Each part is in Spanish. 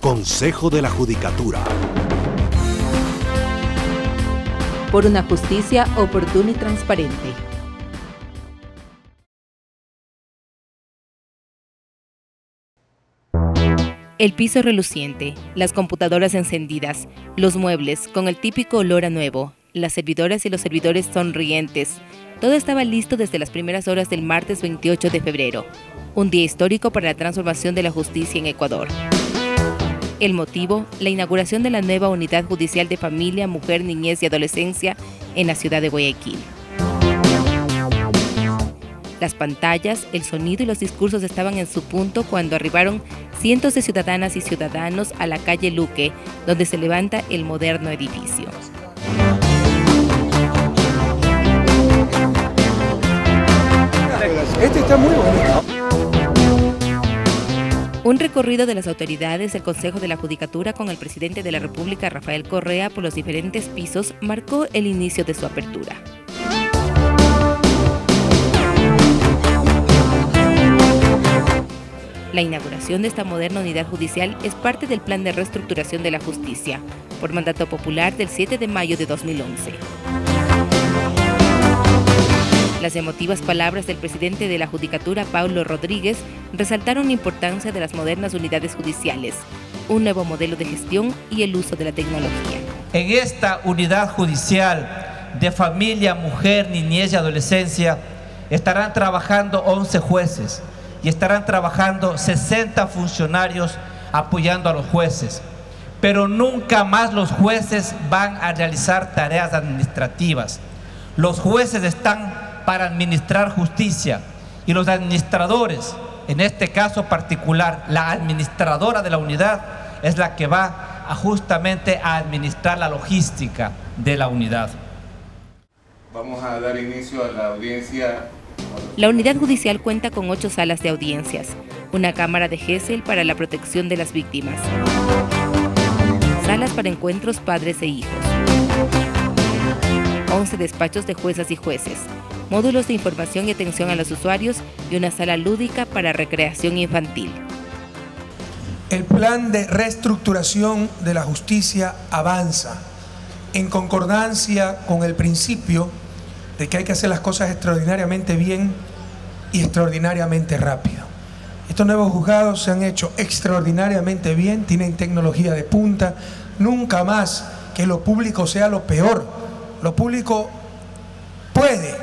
Consejo de la Judicatura. Por una justicia oportuna y transparente. El piso reluciente, las computadoras encendidas, los muebles con el típico olor a nuevo, las servidoras y los servidores sonrientes. Todo estaba listo desde las primeras horas del martes 28 de febrero, un día histórico para la transformación de la justicia en Ecuador. El motivo, la inauguración de la nueva unidad judicial de familia, mujer, niñez y adolescencia en la ciudad de Guayaquil. Las pantallas, el sonido y los discursos estaban en su punto cuando arribaron cientos de ciudadanas y ciudadanos a la calle Luque, donde se levanta el moderno edificio. Este está muy bonito. Un recorrido de las autoridades del Consejo de la Judicatura con el presidente de la República, Rafael Correa, por los diferentes pisos marcó el inicio de su apertura. La inauguración de esta moderna unidad judicial es parte del plan de reestructuración de la justicia, por mandato popular del 7 de mayo de 2011. Las emotivas palabras del presidente de la Judicatura, Paulo Rodríguez, resaltaron la importancia de las modernas unidades judiciales, un nuevo modelo de gestión y el uso de la tecnología. En esta unidad judicial de familia, mujer, niñez y adolescencia estarán trabajando 11 jueces, y estarán trabajando 60 funcionarios apoyando a los jueces. Pero nunca más los jueces van a realizar tareas administrativas. Los jueces están para administrar justicia y los administradores, en este caso particular, la administradora de la unidad es la que va a justamente a administrar la logística de la unidad. Vamos a dar inicio a la audiencia la unidad judicial cuenta con ocho salas de audiencias, una cámara de GESEL para la protección de las víctimas, salas para encuentros padres e hijos, 11 despachos de juezas y jueces, módulos de información y atención a los usuarios y una sala lúdica para recreación infantil. El plan de reestructuración de la justicia avanza en concordancia con el principio de que hay que hacer las cosas extraordinariamente bien y extraordinariamente rápido. Estos nuevos juzgados se han hecho extraordinariamente bien, tienen tecnología de punta, nunca más que lo público sea lo peor. Lo público puede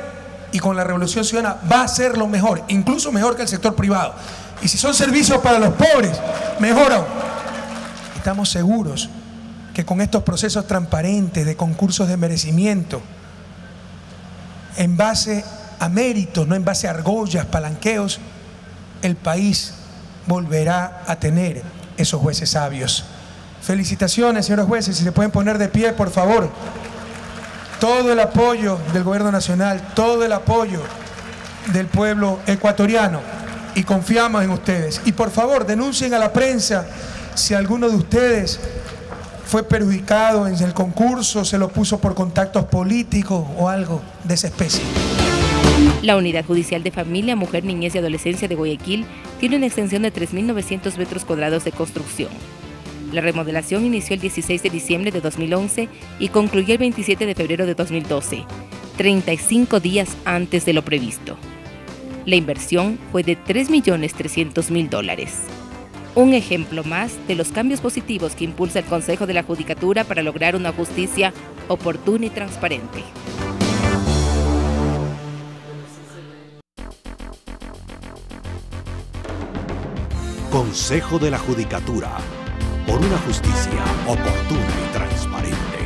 y con la revolución ciudadana va a ser lo mejor, incluso mejor que el sector privado. Y si son servicios para los pobres, mejor aún. Estamos seguros que con estos procesos transparentes de concursos de merecimiento, en base a méritos, no en base a argollas, palanqueos, el país volverá a tener esos jueces sabios. Felicitaciones, señores jueces, si se pueden poner de pie, por favor. Todo el apoyo del gobierno nacional, todo el apoyo del pueblo ecuatoriano y confiamos en ustedes. Y por favor, denuncien a la prensa si alguno de ustedes fue perjudicado en el concurso, se lo puso por contactos políticos o algo de esa especie. La Unidad Judicial de Familia, Mujer, Niñez y Adolescencia de Guayaquil tiene una extensión de 3.900 metros cuadrados de construcción. La remodelación inició el 16 de diciembre de 2011 y concluyó el 27 de febrero de 2012, 35 días antes de lo previsto. La inversión fue de 3.300.000 dólares. Un ejemplo más de los cambios positivos que impulsa el Consejo de la Judicatura para lograr una justicia oportuna y transparente. Consejo de la Judicatura por una justicia oportuna y transparente.